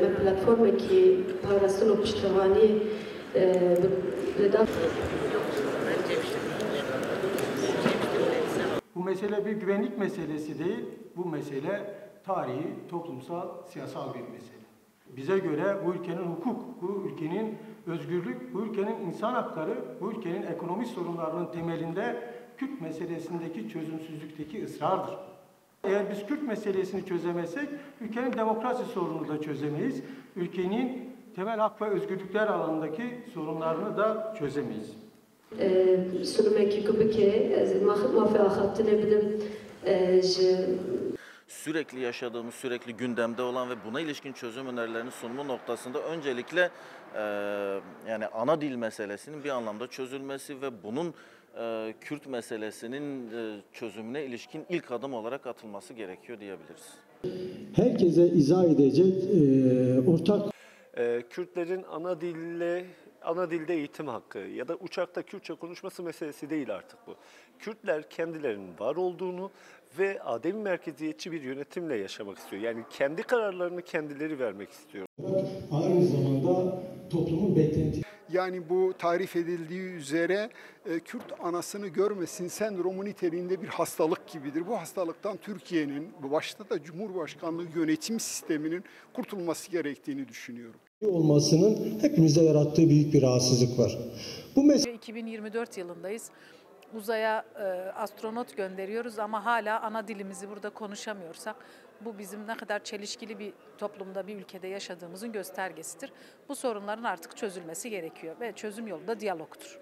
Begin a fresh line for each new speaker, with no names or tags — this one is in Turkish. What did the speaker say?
me platformekî parastin û piştvanî da
Bu mesele bir güvenlik meselesi değil, bu mesele tarihi, toplumsal, siyasal bir mesele. Bize göre bu ülkenin hukuk, bu ülkenin özgürlük, bu ülkenin insan hakları, bu ülkenin ekonomik sorunlarının temelinde Kürt meselesindeki çözümsüzlükteki ısrardır. Eğer biz Kürt meselesini çözemezsek ülkenin demokrasi sorununu da çözemeyiz. Ülkenin temel hak ve özgürlükler alanındaki sorunlarını da çözemeyiz.
sunumekî ku bike ez mafê axaftinê bidim ji
sürekli yaşadığımız, sürekli gündemde olan ve buna ilişkin çözüm önerilerinin sunumu noktasında öncelikle e, yani ana dil meselesinin bir anlamda çözülmesi ve bunun e, Kürt meselesinin e, çözümüne ilişkin ilk adım olarak atılması gerekiyor diyebiliriz.
herkese izah edecek e, ortak
Ee, Kürtlerin ana dille ana dilde eğitim hakkı ya da uçakta Kürtçe konuşması meselesi değil artık bu. Kürtler kendilerinin var olduğunu ve ademi merkeziyetçi bir yönetimle yaşamak istiyor. Yani kendi kararlarını kendileri vermek istiyor.
aynı zamanda toplumun beklenti
Yani bu tarif edildiği üzere e, Kürt anasını görmesin sendromu niteliğinde bir hastalık gibidir. Bu hastalıktan Türkiye'nin başta da Cumhurbaşkanlığı yönetim sisteminin kurtulması gerektiğini düşünüyorum.
Olmasının hepimize yarattığı büyük bir rahatsızlık var. Bu mesele
2024 yılındayız. Uzaya e, astronot gönderiyoruz ama hala ana dilimizi burada konuşamıyorsak bu bizim ne kadar çelişkili bir toplumda, bir ülkede yaşadığımızın göstergesidir. Bu sorunların artık çözülmesi gerekiyor ve çözüm yolu da diyalogtur.